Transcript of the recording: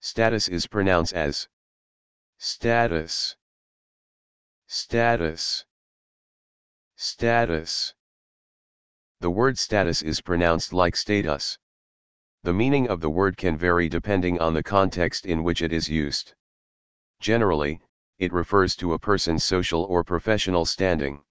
Status is pronounced as status, status, status. The word status is pronounced like status. The meaning of the word can vary depending on the context in which it is used. Generally, it refers to a person's social or professional standing.